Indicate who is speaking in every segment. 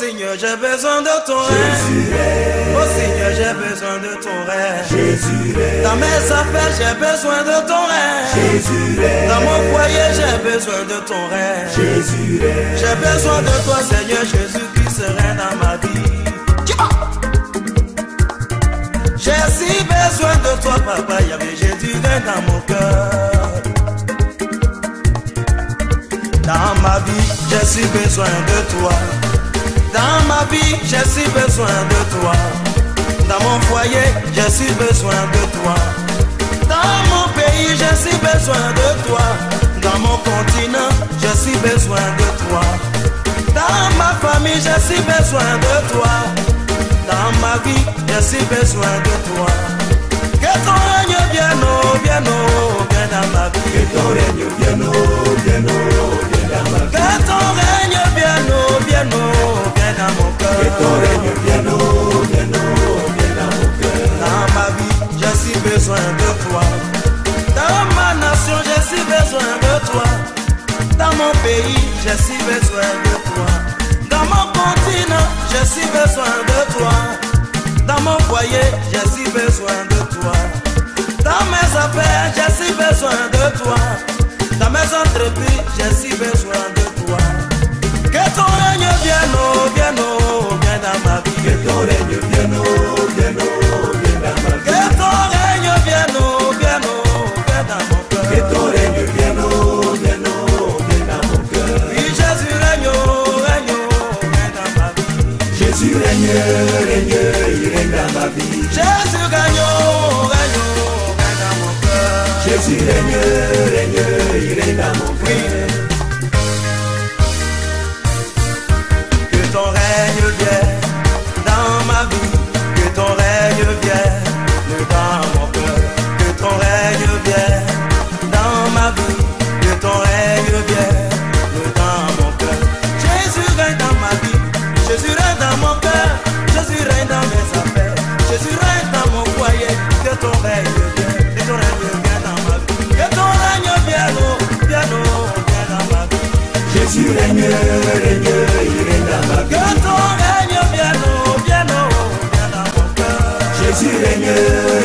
Speaker 1: Seigneur, j'ai besoin de ton Jésus rêve. Oh Seigneur, j'ai besoin de ton rêve.
Speaker 2: Dans mes affaires, j'ai besoin de ton rêve.
Speaker 1: Dans mon foyer, j'ai besoin de ton rêve.
Speaker 2: Jésus
Speaker 1: J'ai besoin de toi, Seigneur, Jésus, qui serait dans ma vie. J'ai si besoin de toi, papa, y'avait Jésus dans mon cœur. Dans ma vie, j'ai si besoin de toi. Dans ma vie, j'ai si besoin de toi. Dans mon foyer, j'ai si besoin de toi. Dans mon pays, j'ai si besoin de toi. Dans mon continent, j'ai si besoin de toi. Dans ma famille, j'ai si besoin de toi. Dans ma vie, j'ai si besoin de toi. Que ton règne vienne, oh, vienne, oh, vienne dans ma vie.
Speaker 2: Que ton règne vienne, oh, vienne, oh, Dans ma
Speaker 1: nation, j'ai si besoin de toi. Dans mon pays, j'ai si besoin de toi. Dans mon continent, j'ai si besoin de toi. Dans mon foyer, j'ai si besoin de toi. Dans mes affaires, j'ai si besoin de toi. Dans mes entreprises, j'ai si besoin de toi. Jésus règne, règne,
Speaker 2: il règne dans ma vie.
Speaker 1: Jésus règne, oh, règne, oh, règne dans mon cœur.
Speaker 2: Jésus règne, règne, il règne dans mon cœur.
Speaker 1: Jésus règne, règne,
Speaker 2: il règne dans ma vie.
Speaker 1: Que ton règne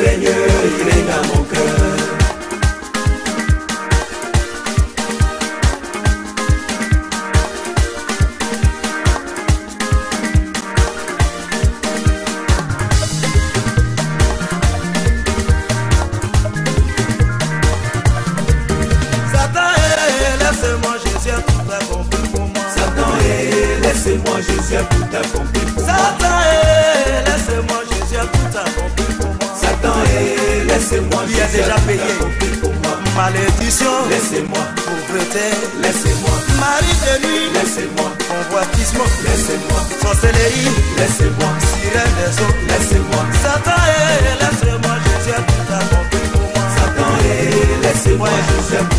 Speaker 2: laissez-moi, Jésus a tout accompli pour moi.
Speaker 1: Satan, eh, laisse-moi, Jésus a tout accompli pour moi.
Speaker 2: Satan, eh, laissez-moi,
Speaker 1: Il a
Speaker 2: Jésus
Speaker 1: déjà payé.
Speaker 2: pour moi.
Speaker 1: Malédiction,
Speaker 2: Laissez-moi,
Speaker 1: pauvreté,
Speaker 2: laissez-moi,
Speaker 1: mari de nuit,
Speaker 2: laissez-moi,
Speaker 1: convoitisme,
Speaker 2: laissez-moi,
Speaker 1: sorcellerie,
Speaker 2: laissez-moi,
Speaker 1: sirène des eaux.
Speaker 2: laissez-moi.
Speaker 1: Satan, eh, laisse-moi, Jésus a tout accompli pour moi.
Speaker 2: Satan, eh, laissez-moi. Jésus a tout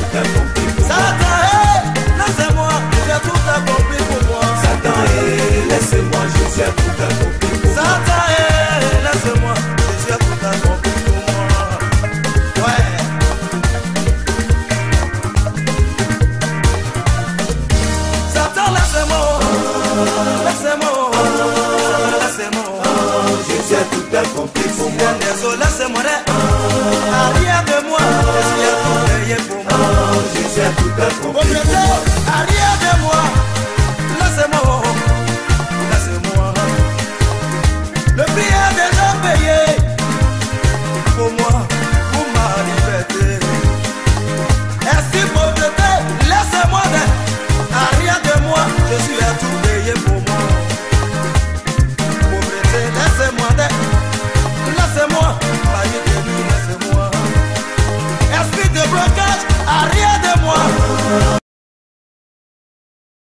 Speaker 1: Jésus, laisse-moi de moi, moi.
Speaker 2: Moi.
Speaker 1: De
Speaker 2: moi.